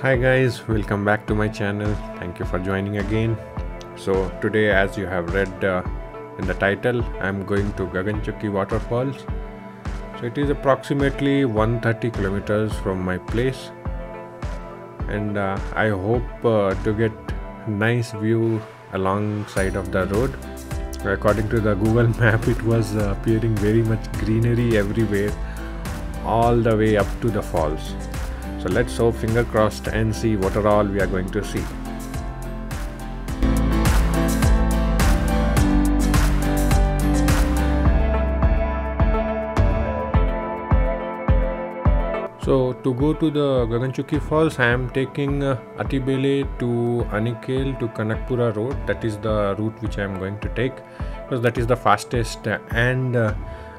hi guys welcome back to my channel. Thank you for joining again. So today as you have read uh, in the title i'm going to gaganchukki waterfalls. So it is approximately 130 kilometers from my place. And uh, i hope uh, to get nice view alongside of the road. According to the google map it was uh, appearing very much greenery everywhere all the way up to the falls so let's hope finger crossed and see what are all we are going to see. So to go to the Gaganchukki Falls, I am taking uh, Attibele to Anekal to Kanakpura Road. That is the route which I am going to take because that is the fastest and uh,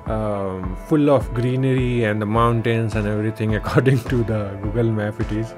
um, full of greenery and the mountains and everything according to the google map it is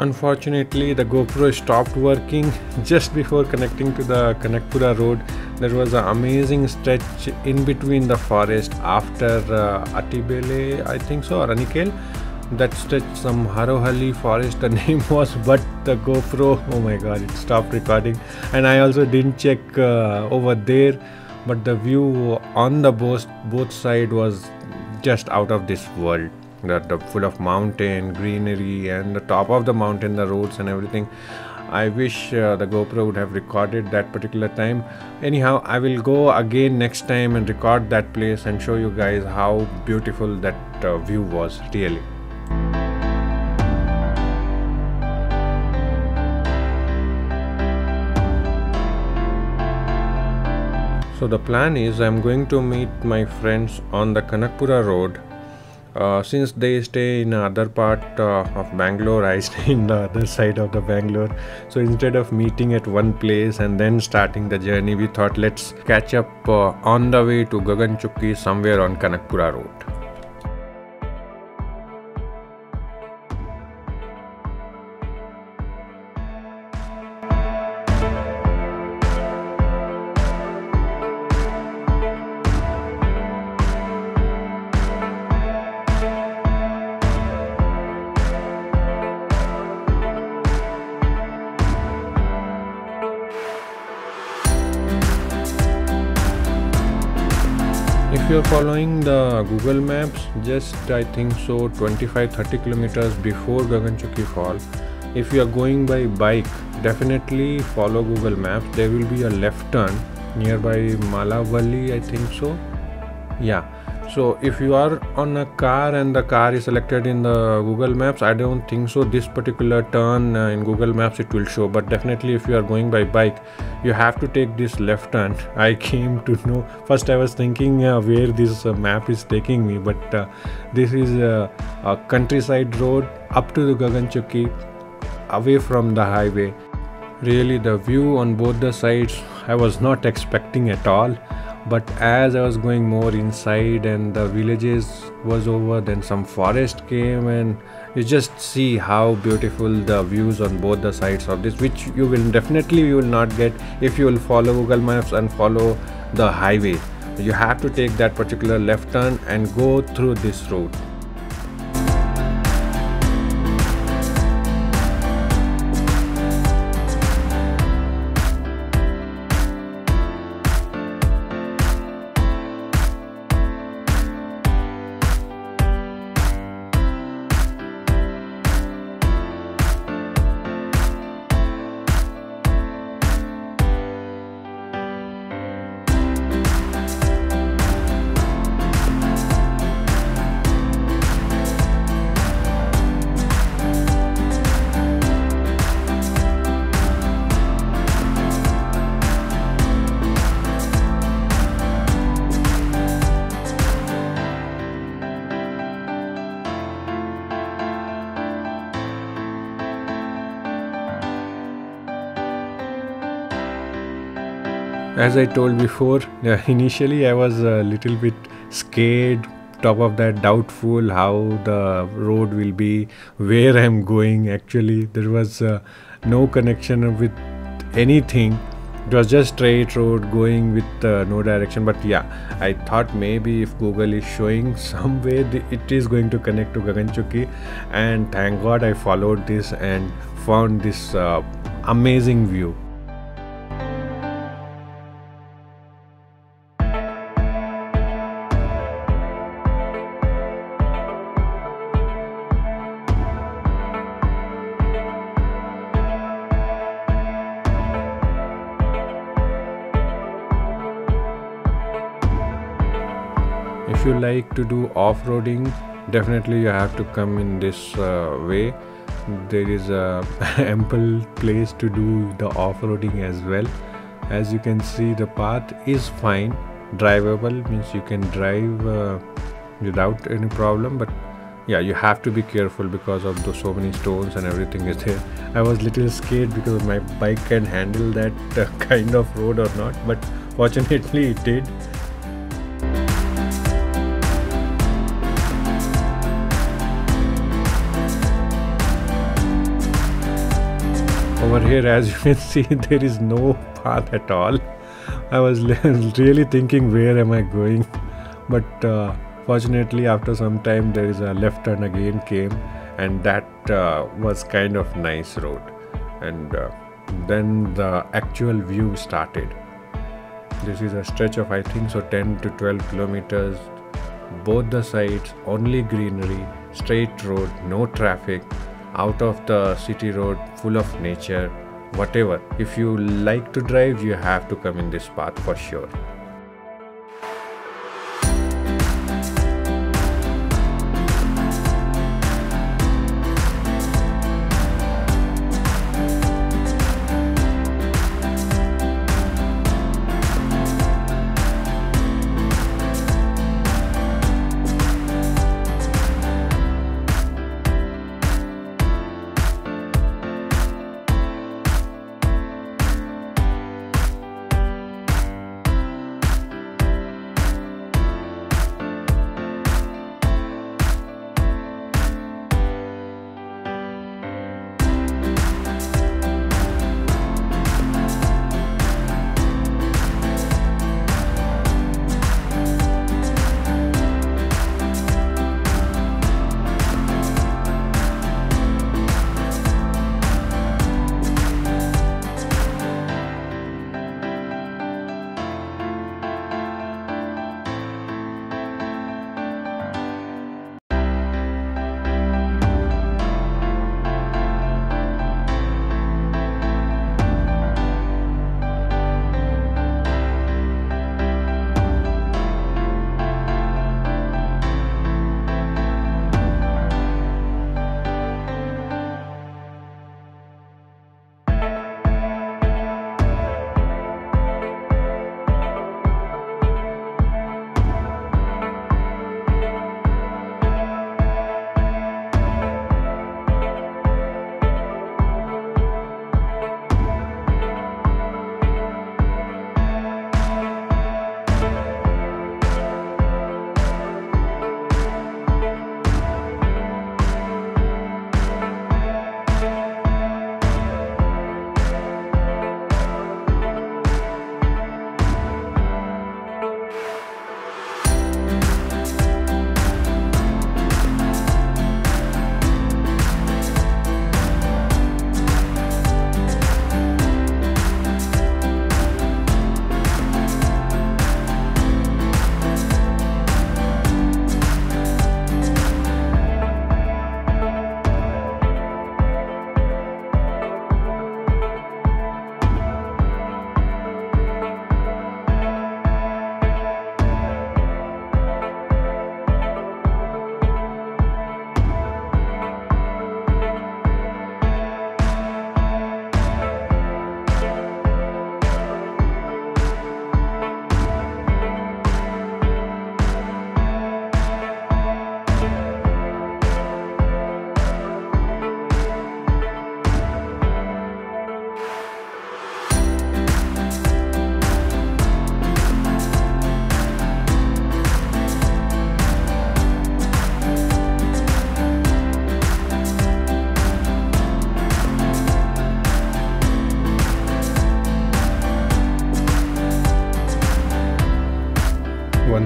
Unfortunately, the GoPro stopped working just before connecting to the Kanakpura road. There was an amazing stretch in between the forest after uh, Attibele, I think so, or Anekal. That stretch, some Harohalli forest, the name was, but the GoPro, oh my god, it stopped recording. And I also didn't check uh, over there, but the view on the both both side was just out of this world that the full of mountain greenery and the top of the mountain the roads and everything. I wish uh, the gopro would have recorded that particular time. Anyhow i will go again next time and record that place and show you guys how beautiful that uh, view was really. So the plan is i'm going to meet my friends on the kanakpura road uh, since they stay in other part uh, of Bangalore, I stay in the other side of the Bangalore. So instead of meeting at one place and then starting the journey, we thought let's catch up uh, on the way to Gaganchukki somewhere on Kanakpura Road. You're following the google maps just i think so 25 30 kilometers before gaganchukki fall. If you are going by bike definitely follow google maps. There will be a left turn nearby malavalli i think so. Yeah so if you are on a car and the car is selected in the google maps i don't think so this particular turn uh, in google maps it will show. But definitely if you are going by bike you have to take this left turn i came to know first i was thinking uh, where this uh, map is taking me but uh, this is a countryside road up to the gagan gaganchukki away from the highway. Really the view on both the sides i was not expecting at all but as i was going more inside and the villages was over then some forest came and you just see how beautiful the views on both the sides of this which you will definitely you will not get if you will follow google maps and follow the highway. You have to take that particular left turn and go through this route as I told before, initially I was a little bit scared. Top of that, doubtful how the road will be, where I'm going. Actually, there was uh, no connection with anything. It was just straight road going with uh, no direction. But yeah, I thought maybe if Google is showing some way, it is going to connect to Gaganchukki. And thank God I followed this and found this uh, amazing view. If you like to do off-roading definitely you have to come in this uh, way. There is a ample place to do the off-roading as well. As you can see the path is fine drivable means you can drive uh, without any problem but yeah you have to be careful because of the so many stones and everything is there. I was little scared because my bike can handle that uh, kind of road or not but fortunately it did over here as you can see there is no path at all. I was really thinking where am i going? But uh, fortunately after some time there is a left turn again came and that uh, was kind of nice road. And uh, then the actual view started. This is a stretch of i think so 10 to 12 kilometers. Both the sides only greenery straight road no traffic out of the city road full of nature whatever. If you like to drive you have to come in this path for sure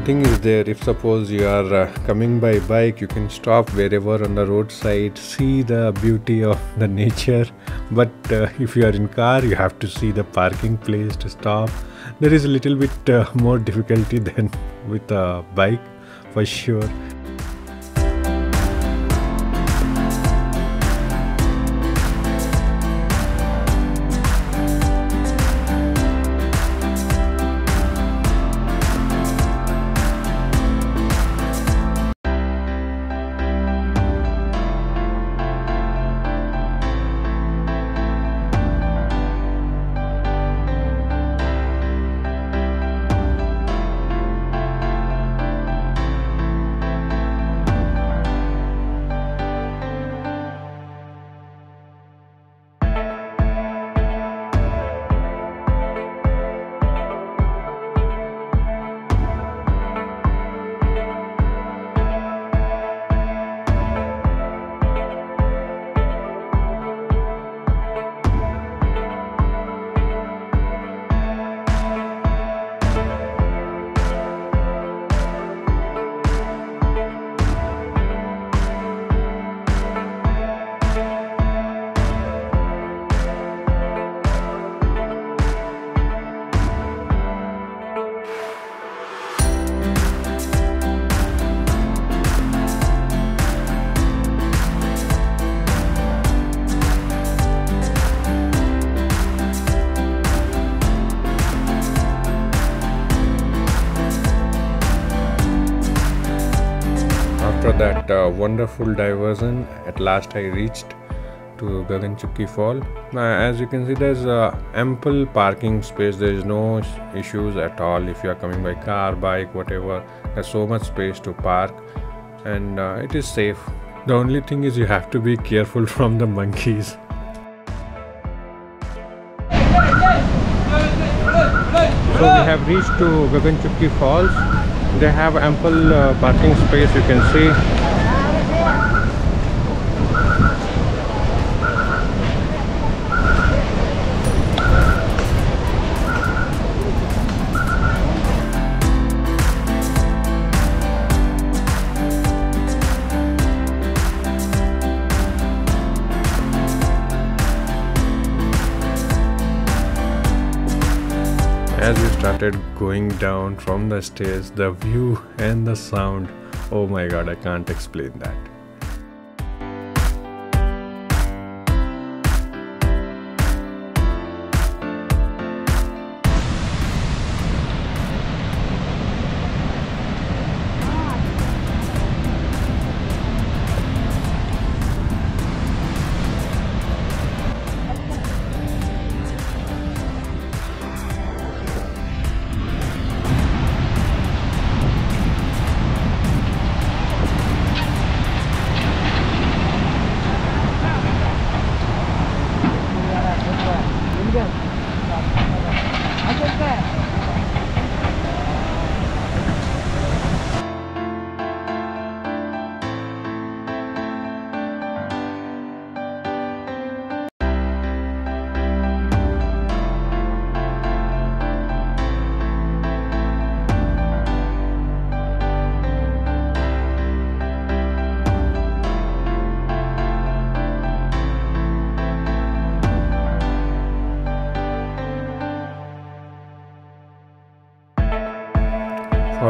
thing is there if suppose you are uh, coming by bike you can stop wherever on the roadside see the beauty of the nature. But uh, if you are in car you have to see the parking place to stop. There is a little bit uh, more difficulty than with a bike for sure wonderful diversion. At last i reached to gaganchukki fall uh, as you can see there's uh, ample parking space. There is no issues at all. If you are coming by car bike whatever there's so much space to park. And uh, it is safe. The only thing is you have to be careful from the monkeys. So we have reached to gaganchukki falls. They have ample uh, parking space you can see going down from the stairs the view and the sound. Oh my god i can't explain that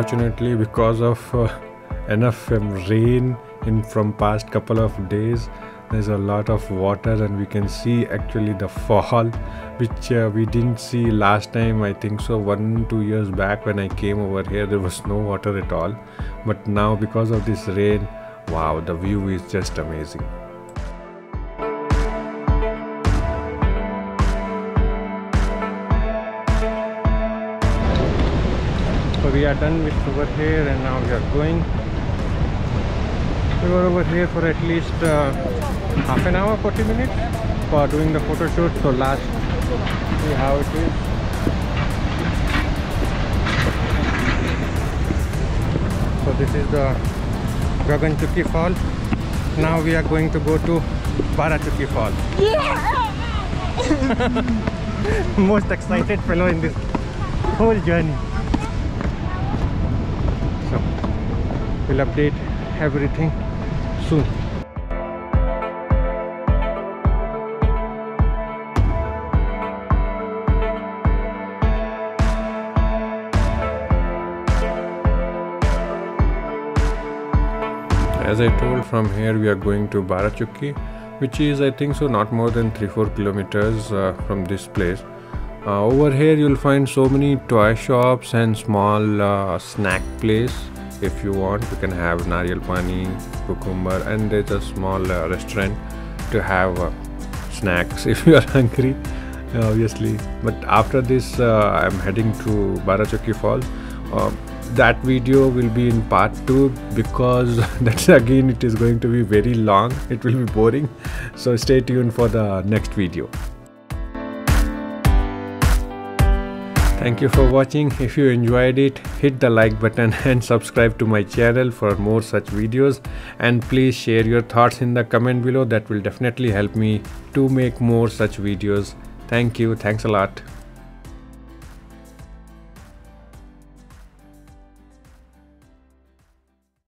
Fortunately, because of uh, enough um, rain in from past couple of days, there's a lot of water and we can see actually the fall which uh, we didn't see last time i think so one two years back when i came over here there was no water at all. But now because of this rain wow the view is just amazing we are done with over here and now we are going. We were over here for at least uh, half an hour 40 minutes for doing the photo shoot. So last see how it is. So this is the Gaganchukki fall. Now we are going to go to Barachukki fall. Yeah! Most excited fellow in this whole journey so we'll update everything soon. As I told from here we are going to Barachukki which is I think so not more than 3-4 kilometers uh, from this place. Uh, over here you'll find so many toy shops and small uh, snack place if you want you can have nariyal pani cucumber and there's a small uh, restaurant to have uh, snacks if you are hungry obviously. But after this uh, i'm heading to barachukki falls. That video will be in part 2 because that's again it is going to be very long. It will be boring. So stay tuned for the next video thank you for watching. If you enjoyed it hit the like button and subscribe to my channel for more such videos. And please share your thoughts in the comment below. That will definitely help me to make more such videos. Thank you. Thanks a lot